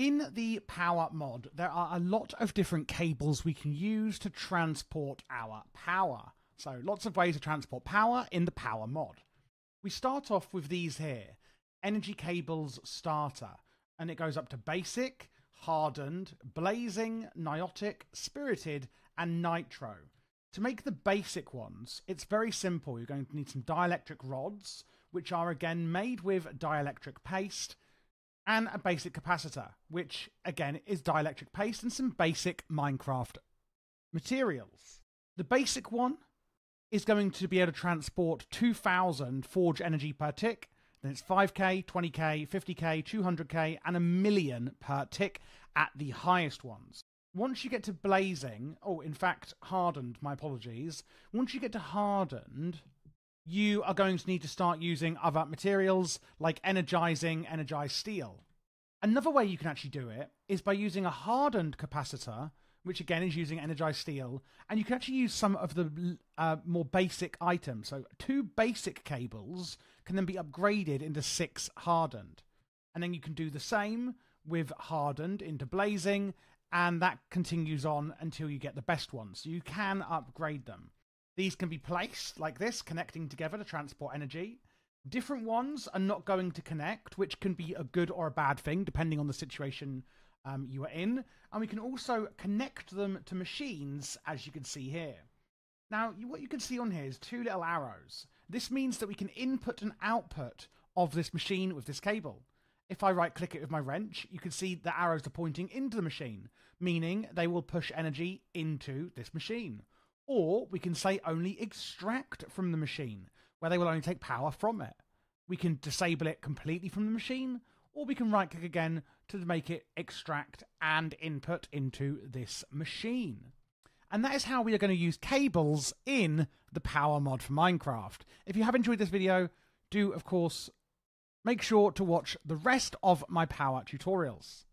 In the Powah mod, there are a lot of different cables we can use to transport our power. So, lots of ways to transport power in the Powah mod. We start off with these here Energy Cables Starter, and it goes up to basic, hardened, blazing, niotic, spirited, and nitro. To make the basic ones, it's very simple. You're going to need some dielectric rods, which are again made with dielectric paste, and a basic capacitor, which again is dielectric paste and some basic Minecraft materials. The basic one is going to be able to transport 2000 forge energy per tick. Then it's 5k, 20k, 50k, 200k, and a million per tick at the highest ones. Once you get to blazing, oh, in fact, hardened, my apologies. Once you get to hardened, you are going to need to start using other materials like energizing, energized steel. Another way you can actually do it is by using a hardened capacitor, which again is using energized steel, and you can actually use some of the uh, more basic items. So, two basic cables can then be upgraded into six hardened. And then you can do the same with hardened into blazing, and that continues on until you get the best ones. So, you can upgrade them. These can be placed like this, connecting together to transport energy. Different ones are not going to connect, which can be a good or a bad thing, depending on the situation um, you are in. And we can also connect them to machines, as you can see here. Now, what you can see on here is two little arrows. This means that we can input and output of this machine with this cable. If I right click it with my wrench, you can see the arrows are pointing into the machine, meaning they will push energy into this machine. Or we can say only extract from the machine, where they will only take power from it. We can disable it completely from the machine, or we can right click again to make it extract and input into this machine. And that is how we are going to use cables in the Powah mod for Minecraft. If you have enjoyed this video, do of course make sure to watch the rest of my Powah tutorials.